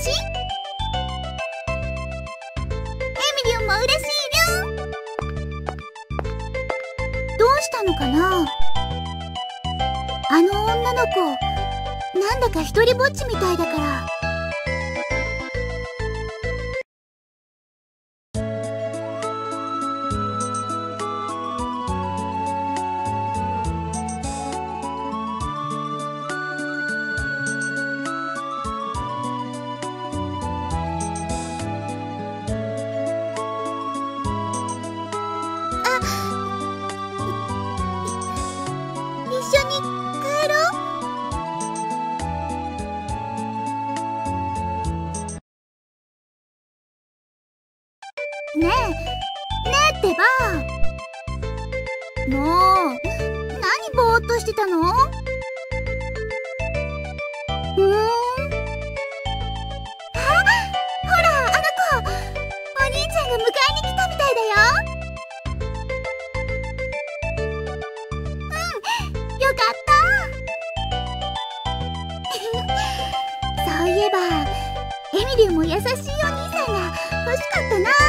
し。いエミリオンも嬉しいよどうしたのかな？あの女の子なんだか一りぼっちみたいだから。楽しかったな。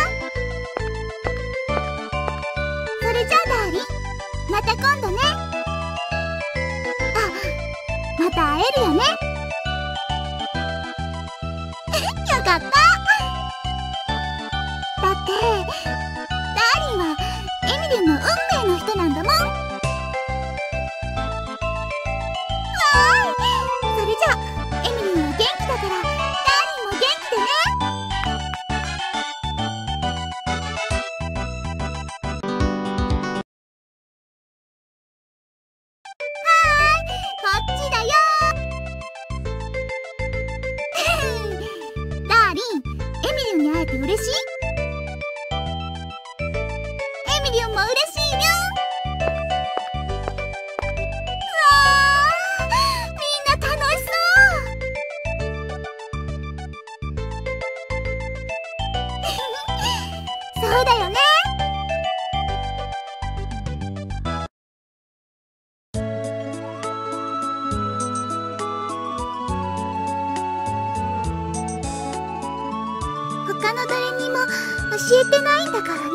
他の誰にも教えてないんだからね。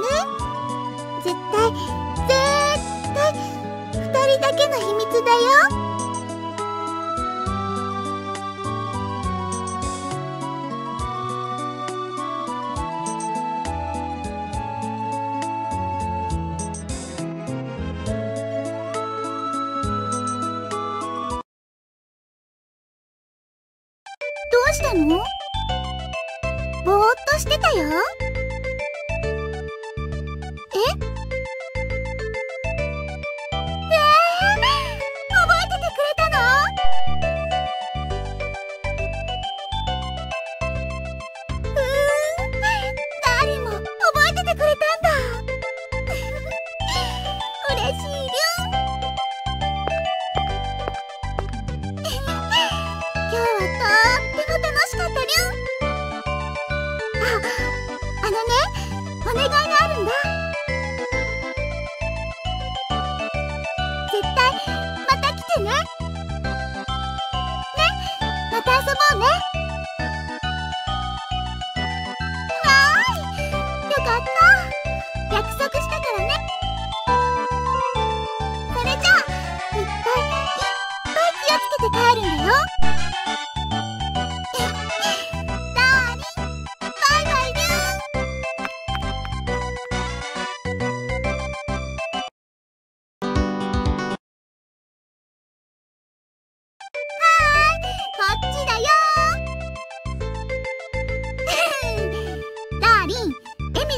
絶対絶対2人だけの秘密だよ。どうしたの？してたよ。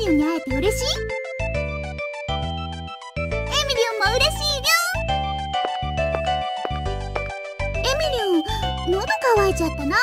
オに会えて嬉しい？エミリオンも嬉しいエミリオン喉乾いちゃったな。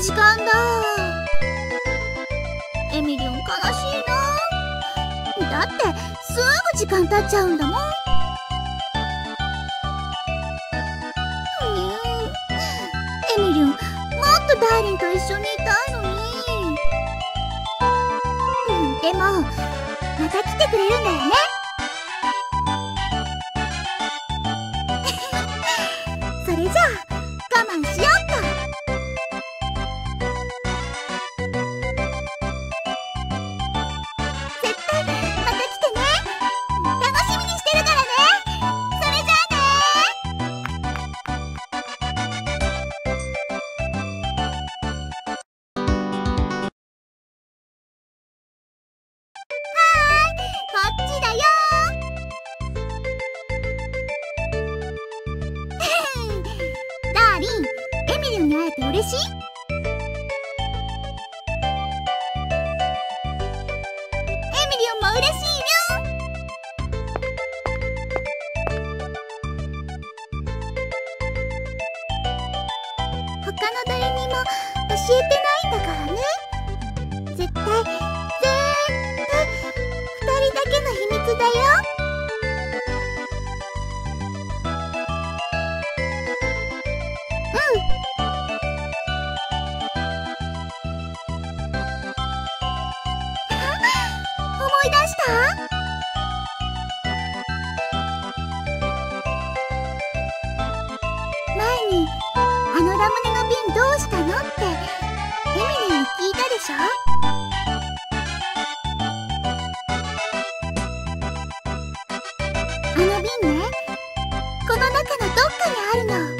時間だ。えみりゅん悲しいな。だってすぐ時間経っちゃうんだもん。えみりゅんもっとダーリンと一緒にいたいのに。でもまた来てくれるんだよね。し。エミリオンも嬉しいよ他の誰にも教えてないんだからね。絶対しょ？あの瓶ね。この中のどっかにあるの。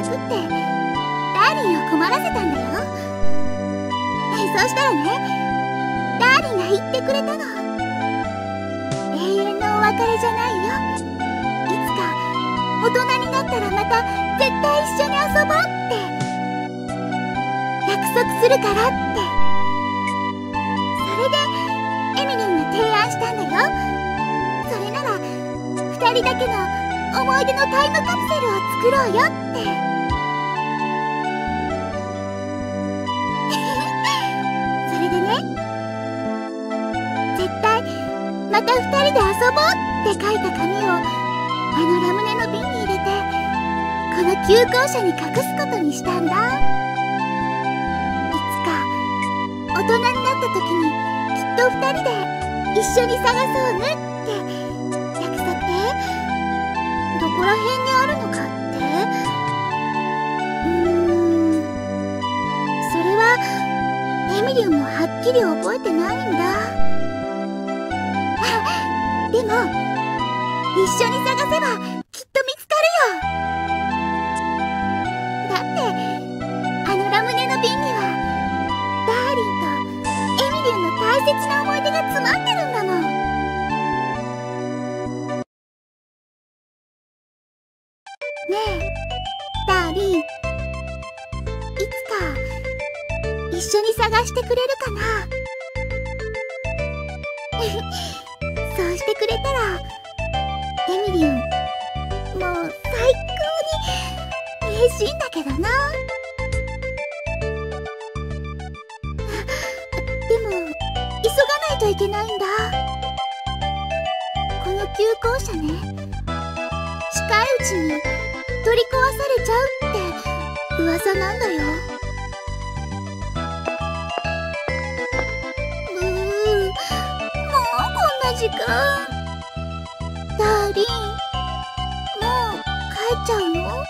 って泣きじゃくってダーリンを困らせたんだよそうしたらねダーリンが言ってくれたの。永遠のお別れじゃないよいつか大人になったらまた絶対一緒に遊ぼうって約束するからって。それでエミリンが提案したんだよ。それなら2人だけの思い出のタイムカプセルを作ろうよって。ぼうって書いた紙をあのラムネの瓶に入れてこの旧校舎に隠すことにしたんだ。いつか大人になった時にきっと2人で一緒に探そうねって約束でどこら辺にあるのかってうーん。それはエミリオンもはっきり覚えてないんだ。でも一緒に探せばきっと見つかるよ。だってあのラムネの瓶にはダーリンとエミリオンの大切な思い出が詰まってるんだもん。ねえダーリン。いつか一緒に探してくれるかな。してくれたらエミリンもう最高に嬉しいんだけどな。でも急がないといけないんだ。この旧校舎ね近いうちに取り壊されちゃうって噂なんだよ。時間。ダーリンもう帰っちゃうの？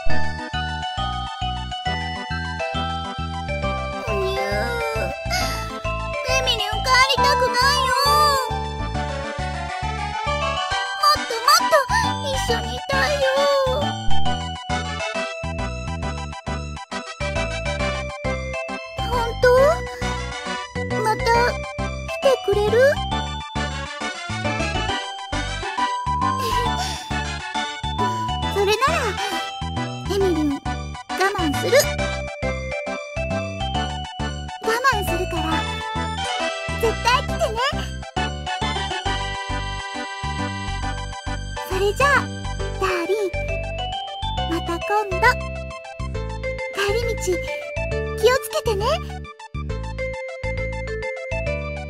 ち気をつけてね。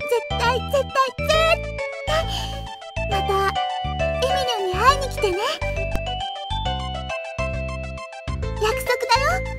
絶対絶対絶対。またエミリンに会いに来てね。約束だよ。